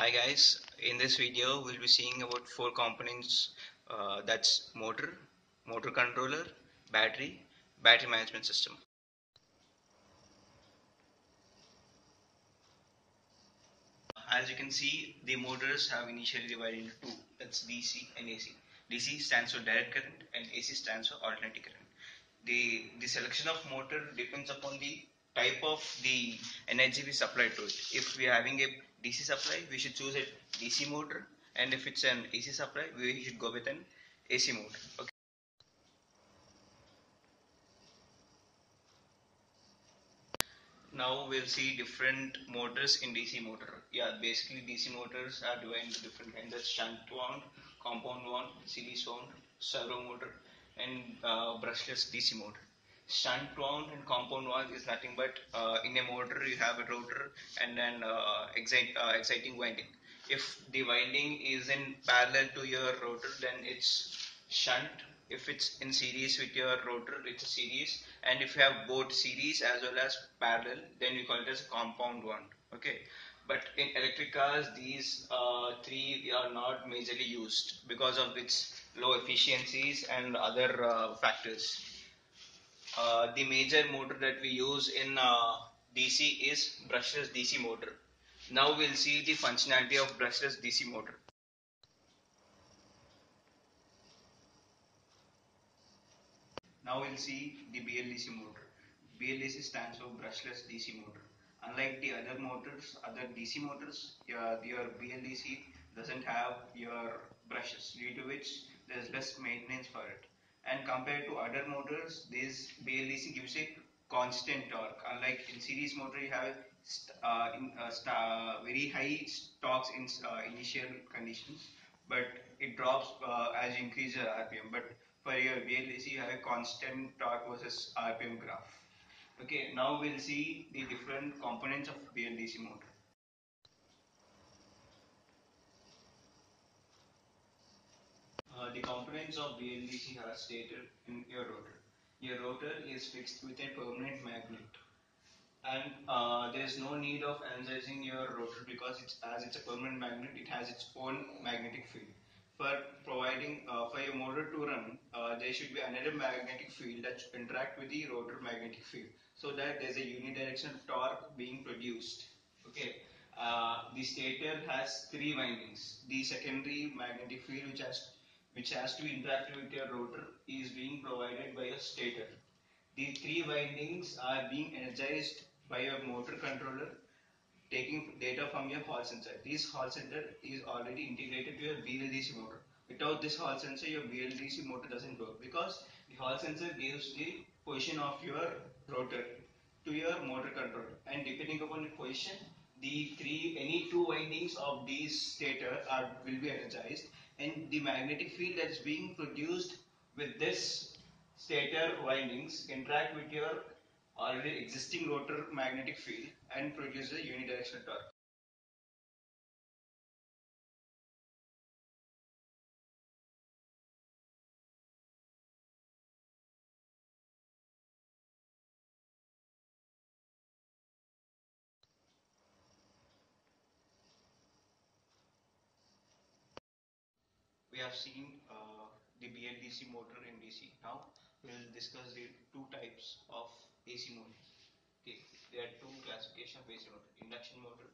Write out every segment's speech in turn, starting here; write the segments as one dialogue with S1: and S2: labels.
S1: Hi guys, in this video we'll be seeing about four components uh, that's motor, motor controller, battery, battery management system. As you can see the motors have initially divided into two that's DC and AC. DC stands for direct current and AC stands for alternating current. The, the selection of motor depends upon the type of the energy we supply to it. If we are having a DC supply, we should choose a DC motor, and if it's an AC supply, we should go with an AC motor. Okay. Now we'll see different motors in DC motor. Yeah, basically DC motors are divided into different kinds. That's shunt wound, compound wound, series wound, servo motor, and uh, brushless DC motor shunt wound and compound wound is nothing but uh, in a motor you have a rotor and then uh, excite, uh, exciting winding. If the winding is in parallel to your rotor, then it's shunt. If it's in series with your rotor, it's a series. And if you have both series as well as parallel, then we call it as compound wound. Okay. But in electric cars, these uh, three are not majorly used because of its low efficiencies and other uh, factors. Uh, the major motor that we use in uh, DC is brushless DC motor. Now we'll see the functionality of brushless DC motor. Now we'll see the BLDC motor. BLDC stands for brushless DC motor. Unlike the other motors, other DC motors, your, your BLDC doesn't have your brushes due to which there is less maintenance for it and compared to other motors this BLDC gives a constant torque. Unlike in series motor you have uh, in, uh, very high torques in uh, initial conditions but it drops uh, as you increase your RPM but for your BLDC you have a constant torque versus RPM graph. Okay now we'll see the different components of BLDC motor Uh, the components of BLDC are stated in your rotor. Your rotor is fixed with a permanent magnet and uh, there is no need of energizing your rotor because it's, as it's a permanent magnet it has its own magnetic field. For providing uh, for your motor to run uh, there should be another magnetic field that interact with the rotor magnetic field so that there's a unidirectional torque being produced. Okay. Uh, the stator has three windings. The secondary magnetic field which has which has to interact with your rotor is being provided by a stator. The three windings are being energized by your motor controller taking data from your Hall sensor. This Hall sensor is already integrated to your BLDC motor. Without this Hall sensor, your BLDC motor doesn't work because the Hall sensor gives the position of your rotor to your motor controller and depending upon the position, the three any two windings of these stator are will be energized and the magnetic field that is being produced with this stator windings interact with your already existing rotor magnetic field and produce a unidirectional torque. We have seen uh, the BLDC motor in DC. Now we will discuss the two types of AC motor. Okay, there are two classification of AC motor: induction motor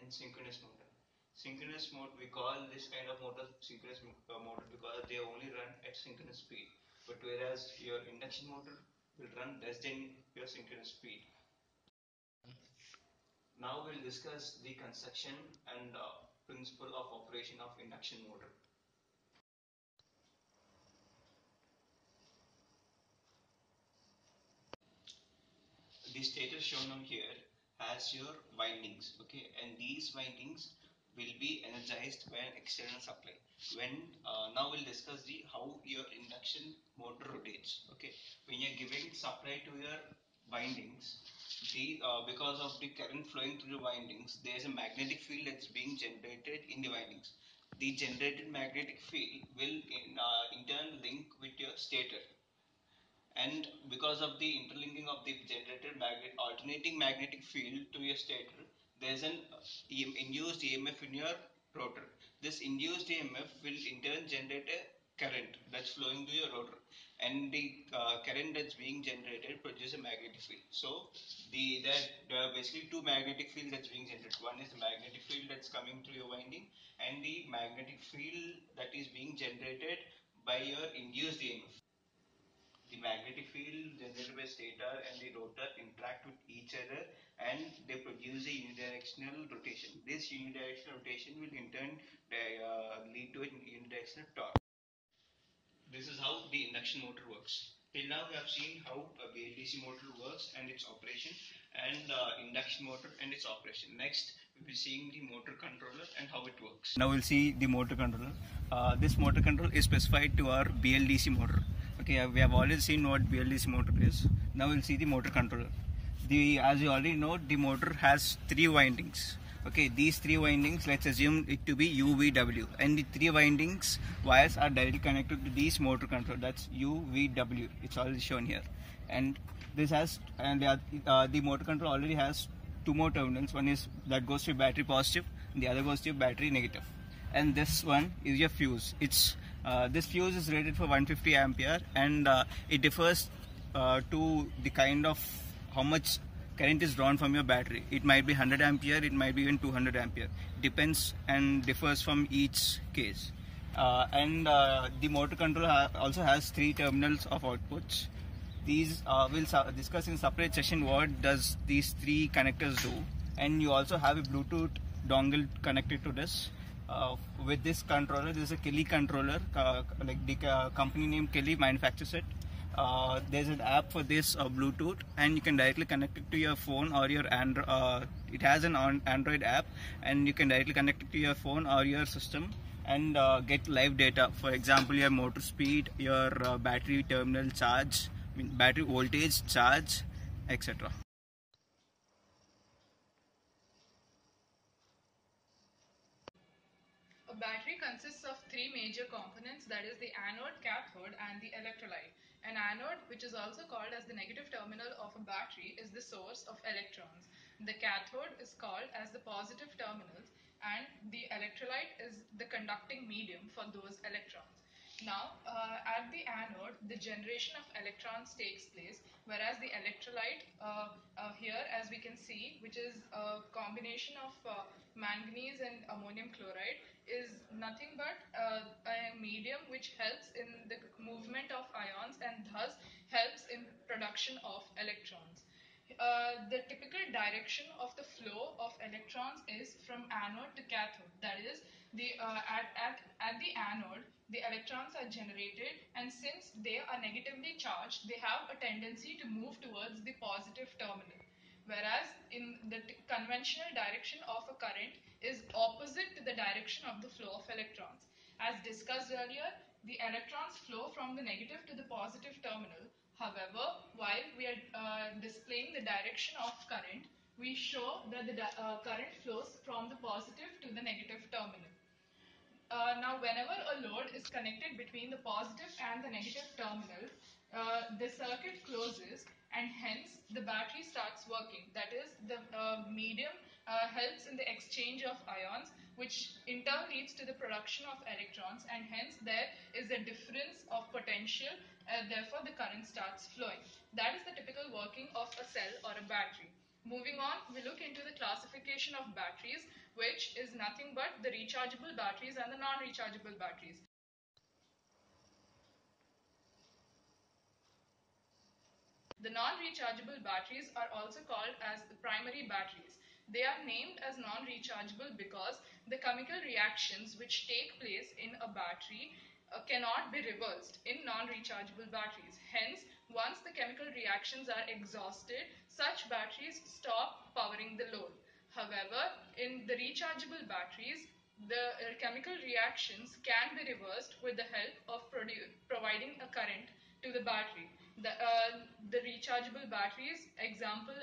S1: and synchronous motor. Synchronous mode we call this kind of motor synchronous uh, motor because they only run at synchronous speed. But whereas your induction motor will run less than your synchronous speed. Now we'll discuss the construction and uh, principle of operation of induction motor. The stator shown on here has your windings okay? And these windings will be energized by an external supply. When uh, now we'll discuss the how your induction motor rotates okay? When you're giving supply to your windings the uh, because of the current flowing through the windings there's a magnetic field that's being generated in the windings. The generated magnetic field will in, uh, in turn link with your stator and because of the interlinking of the generated magnet alternating magnetic field to your stator there's an uh, induced EMF in your rotor. This induced EMF will in turn generate a current that's flowing to your rotor and the uh, current that's being generated produces a magnetic field. So the that there are basically two magnetic fields that's being generated. One is the magnetic field that's coming through your winding and the magnetic field that is being generated by your induced EMF. The magnetic field generated by stator and the rotor interact with each other and they produce a unidirectional rotation. This unidirectional rotation will in turn uh, lead to a unidirectional torque. This is how the induction motor works. Till now we have seen how a BLDC motor works and its operation and uh, induction motor and its operation. Next we'll be seeing the motor controller and how it works. Now we'll see the motor controller. Uh, this motor controller is specified to our BLDC motor. Okay, uh, we have already seen what BLDC motor is. Now we'll see the motor controller. The as you already know, the motor has three windings. Okay these three windings let's assume it to be UVW and the three windings wires are directly connected to this motor controller. That's UVW it's already shown here. And this has and the, uh, the motor controller already has two more terminals. One is that goes to battery positive the other goes to battery negative. And this one is your fuse. It's uh, this fuse is rated for 150 ampere and uh, it differs uh, to the kind of how much current is drawn from your battery. It might be 100 ampere, it might be even 200 ampere. Depends and differs from each case. Uh, and uh, the motor controller ha also has three terminals of outputs. These uh, we'll discuss in separate session what does these three connectors do. And you also have a Bluetooth dongle connected to this. Uh, with this controller, this is a Kelly controller, uh, like the uh, company name Kelly manufactures it uh, there's an app for this uh, Bluetooth and you can directly connect it to your phone or your Android. Uh, it has an Android app and you can directly connect it to your phone or your system and get live data. For example, your motor speed, your battery terminal charge, battery voltage, charge, etc.
S2: A battery consists of three major components that is the anode, cathode and the electrolyte. An anode, which is also called as the negative terminal of a battery, is the source of electrons. The cathode is called as the positive terminal and the electrolyte is the conducting medium for those electrons. Now, uh, at the anode, the generation of electrons takes place, whereas the electrolyte uh, uh, here, as we can see, which is a combination of uh, manganese and ammonium chloride, is nothing but uh, a medium which helps in the movement of ions and thus helps in production of electrons. Uh, the typical direction of the flow of electrons is from anode to cathode. That is, the uh, at, at, at the anode, the electrons are generated and since they are negatively charged, they have a tendency to move towards the positive terminal. Whereas in the conventional direction of a current is opposite to the direction of the flow of electrons. As discussed earlier, the electrons flow from the negative to the positive terminal. However, while we are uh, displaying the direction of current, we show that the uh, current flows from the positive to the negative terminal. Uh, now, whenever a load is connected between the positive and the negative terminal, uh, the circuit closes and hence the battery starts working. That is, the uh, medium uh, helps in the exchange of ions, which in turn leads to the production of electrons, and hence there is a difference of potential, uh, therefore the current starts flowing. That is the typical working of a cell or a battery. Moving on, we look into the classification of batteries, which is nothing but the rechargeable batteries and the non-rechargeable batteries. The non-rechargeable batteries are also called as the primary batteries. They are named as non-rechargeable because the chemical reactions which take place in a battery uh, cannot be reversed in non-rechargeable batteries. Hence, once the chemical reactions are exhausted, such batteries stop powering the load. However, in the rechargeable batteries, the uh, chemical reactions can be reversed with the help of providing a current to the battery. The, uh, the rechargeable batteries, example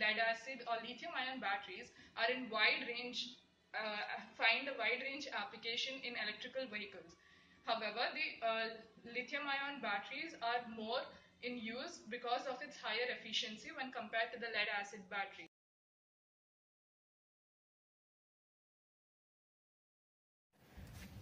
S2: lead acid or lithium ion batteries are in wide range, uh, find a wide range application in electrical vehicles. However, the uh, lithium ion batteries are more in use because of its higher efficiency when compared to the lead acid battery.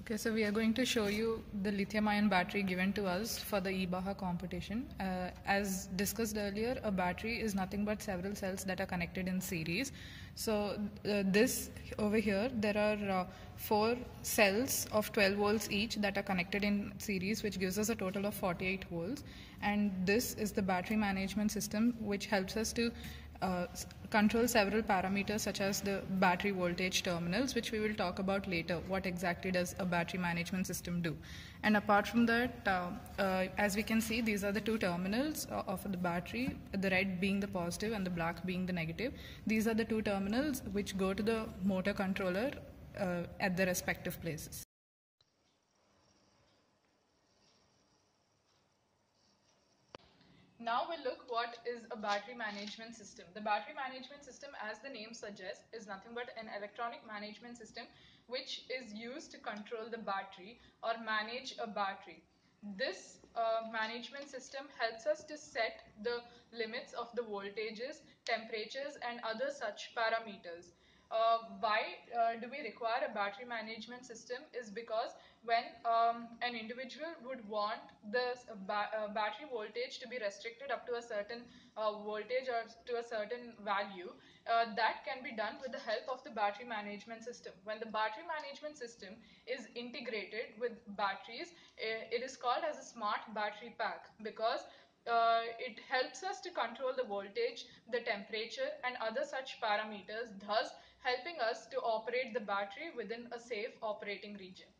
S2: Okay, so we are going to show you the lithium ion battery given to us for the E-BAJA competition. Uh, as discussed earlier, a battery is nothing but several cells that are connected in series. So, uh, this over here, there are uh, four cells of 12 volts each that are connected in series, which gives us a total of 48 volts. And this is the battery management system, which helps us to uh, control several parameters such as the battery voltage terminals, which we will talk about later. What exactly does a battery management system do? And apart from that, uh, uh, as we can see, these are the two terminals of the battery, the red being the positive and the black being the negative. These are the two terminals which go to the motor controller uh, at the respective places. Now we'll look what is a battery management system. The battery management system, as the name suggests, is nothing but an electronic management system which is used to control the battery or manage a battery. This uh, management system helps us to set the limits of the voltages, temperatures and other such parameters. Uh, why uh, do we require a battery management system is because when um, an individual would want the uh, ba uh, battery voltage to be restricted up to a certain uh, voltage or to a certain value, uh, that can be done with the help of the battery management system. When the battery management system is integrated with batteries, it is called as a smart battery pack because uh, it helps us to control the voltage, the temperature and other such parameters thus helping us to operate the battery within a safe operating region.